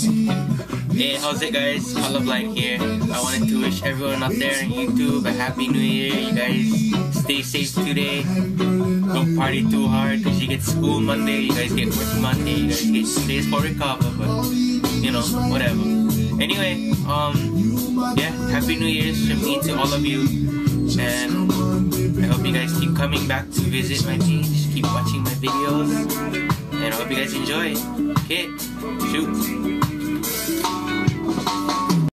Hey, how's it guys? Colorblind here. I wanted to wish everyone out there on YouTube a happy new year. You guys stay safe today. Don't party too hard because you get school Monday, you guys get work Monday, you guys get days for recover, but you know, whatever. Anyway, um, yeah, happy new year's from me to all of you. And I hope you guys keep coming back to visit my page, keep watching my videos, and I hope you guys enjoy. Okay, shoot.